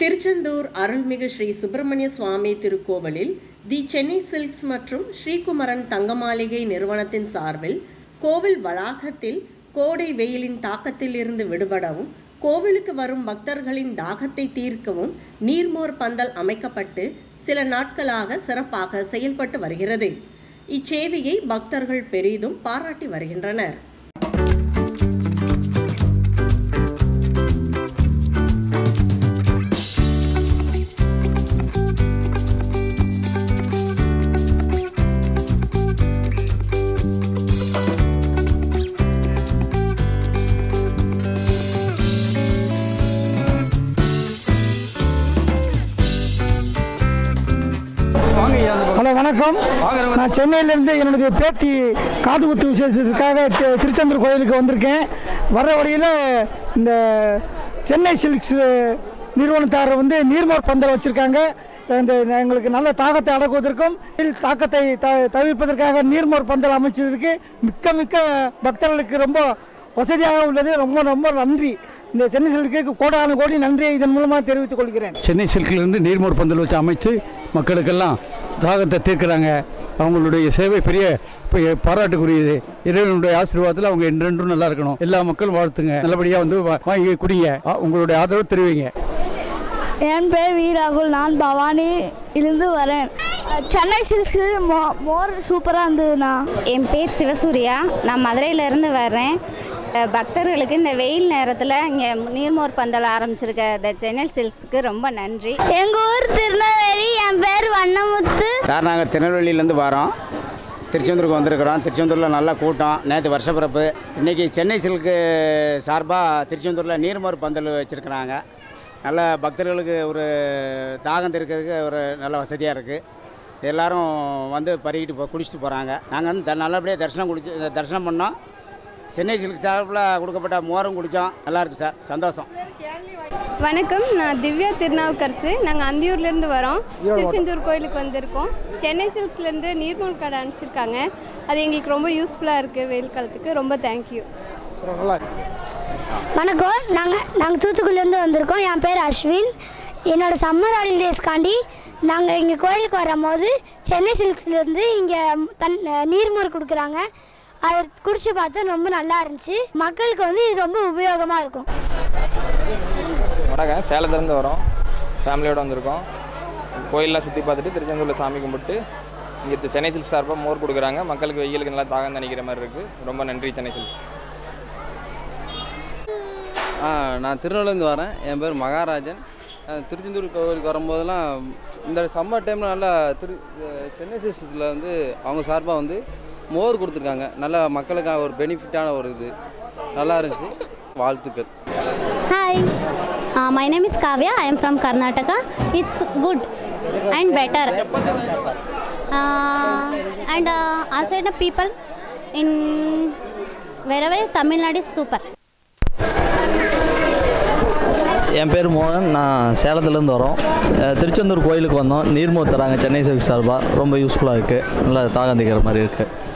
திருச்செந்தூர் அருள்மிகு ஸ்ரீ சுப்பிரமணிய சுவாமி திருக்கோவிலில் தி சென்னை சில்க்ஸ் மற்றும் ஸ்ரீகுமரன் தங்கமாளிகை நிறுவனத்தின் சார்பில் கோவில் வளாகத்தில் கோடை வெயிலின் தாக்கத்தில் இருந்து விடுபடவும் கோவிலுக்கு வரும் பக்தர்களின் தாகத்தை தீர்க்கவும் நீர்மோர் பந்தல் அமைக்கப்பட்டு சில நாட்களாக சிறப்பாக செயல்பட்டு வருகிறது. இச்சேவையை பக்தர்கள் பெரிதும் பாராட்டி வருகின்றனர். ஹலோ வணக்கம். நான் சென்னையிலேருந்து என்னுடைய பேத்தி காது குத்து விசேஷத்திற்காக திருச்செந்தூர் கோயிலுக்கு வந்திருக்கேன். வர வழியில் இந்த சென்னை சில்க்ஸ் நிறுவனத்தார் வந்து நீர்மோர் பந்தல் வச்சுருக்காங்க. இந்த எங்களுக்கு நல்ல தாகத்தை அடக்குவதற்கும் தாக்கத்தை த தவிர்ப்பதற்காக நீர்மோர் பந்தல் அமைச்சதற்கு மிக்க மிக்க பக்தர்களுக்கு ரொம்ப வசதியாக உள்ளது. ரொம்ப ரொம்ப நன்றி. இந்த சென்னை சில்க்கு கோடான கோடி நன்றியை இதன் மூலமாக தெரிவித்துக் கொள்கிறேன். சென்னை சில்கிலிருந்து நீர்மோர் பந்தல் வச்சு அமைத்து மக்களுக்கெல்லாம் தாகத்தை தீர்க்கிறாங்க. அவங்களுடைய சேவை பெரிய பாராட்டுக்குரியது. இறைவனுடைய ஆசீர்வாதத்தில் அவங்க என்றென்றும் நல்லா இருக்கணும். எல்லா மக்களும் வாழ்த்துங்க. நல்லபடியாக வந்து வா- வாங்கி குடிங்க. உங்களுடைய ஆதரவு தெரிவிங்க. என் பேர் வி. ராகுல். நான் பவானி இருந்து வரேன். சென்னை சில்க்ஸு மோ மோர் சூப்பராக இருந்ததுண்ணா. என் பேர் சிவசூர்யா. நான் மதுரையிலேருந்து வர்றேன். பக்தர்களுக்கு இந்த வெயில் நேரத்தில் இங்கே நீர்மோர் பந்தல் ஆரம்பிச்சிருக்க த சென்னை சில்க்ஸுக்கு ரொம்ப நன்றி. எங்கள் ஊர் திருநெல்வேலி. என் பேர் வண்ணமுத்து. சார் நாங்கள் திருநெல்வேலியிலேருந்து வரோம். திருச்செந்தூருக்கு வந்திருக்கிறோம். திருச்செந்தூரில் நல்ல கூட்டம். நேற்று வருஷப்பிறப்பு இன்றைக்கி சென்னை சில்க்கு சார்பாக திருச்செந்தூரில் நீர்மோர் பந்தல் வச்சுருக்குறாங்க. நல்ல பக்தர்களுக்கு ஒரு தாகம் இருக்கிறதுக்கு ஒரு நல்ல வசதியாக இருக்குது எல்லோரும் வந்து பருகிட்டு போ குடிச்சிட்டு போகிறாங்க நாங்கள் வந்து த- நல்லபடியாக தரிசனம் குடிச்சு தரிசனம் பண்ணோம். சென்னை சில்க் சார்பில் கொடுக்கப்பட்ட மோரும் குடித்தோம். நல்லா இருக்கு சார். சந்தோஷம். வணக்கம். நான் திவ்யா திருநாவுக்கரசு. நாங்கள் அந்தியூர்லேருந்து வரோம். திருச்செந்தூர் கோயிலுக்கு வந்திருக்கோம். சென்னை சில்க்ஸ்லேருந்து நீர்மூல் கடை அனுப்பிச்சிருக்காங்க. அது எங்களுக்கு ரொம்ப யூஸ்ஃபுல்லாக இருக்குது வெயில் காலத்துக்கு. ரொம்ப தேங்க்யூ வணக்கம். நாங்கள் நாங்கள் தூத்துக்குடிலேருந்து வந்திருக்கோம். என் பேர் அஸ்வின். என்னோட சம்மர் ஹாலிடேஸ்க்காண்டி நாங்கள் இங்கே கோயிலுக்கு வரும்போது சென்னை சில்க்ஸ்லேருந்து இங்கே தன் நீர்மோர் கொடுக்குறாங்க. அதை குடிச்சு பார்த்து ரொம்ப நல்லா இருந்துச்சு. மக்களுக்கு வந்து இது ரொம்ப உபயோகமாக இருக்கும். வணக்கம். சேலத்துலேருந்து வரோம். ஃபேமிலியோடு வந்திருக்கோம். கோயிலெலாம் சுற்றி பார்த்துட்டு திருச்செந்தூரில் சாமி கும்பிட்டு இங்கே சென்னை சில்க்ஸ் சார்பாக மோர் கொடுக்குறாங்க. மக்களுக்கு வெயிலுக்கு நல்லா தாகம் தணிக்கிற மாதிரி இருக்குது ரொம்ப நன்றி சென்னை சில்க்ஸ் ஆ நான் திருநெல்வேலிருந்து வரேன். என் பேர் மகாராஜன். திருச்செந்தூர் கோவிலுக்கு வரும்போதெல்லாம் இந்த சம்மர் டைமில் நல்லா திரு சென்னை சிஸ்டத்தில் வந்து அவங்க சார்பாக வந்து மோர் கொடுத்துருக்காங்க. நல்லா மக்களுக்காக ஒரு பெனிஃபிட்டான ஒரு இது. நல்லா இருந்துச்சு. வாழ்த்துக்கள். Hi, my name is Kavya. I am from Karnataka. It's good and better. Uh, and uh, also the people in wherever Tamil Nadu is super. என் பேர் மோகன். நான் சேலத்துலேருந்து வரோம். திருச்செந்தூர் கோயிலுக்கு வந்தோம். நீர்மோர் தராங்க சென்னை சில்க் சார்பாக ரொம்ப யூஸ்ஃபுல்லாக இருக்குது நல்லா தாகம் தீக்கிற மாதிரி இருக்குது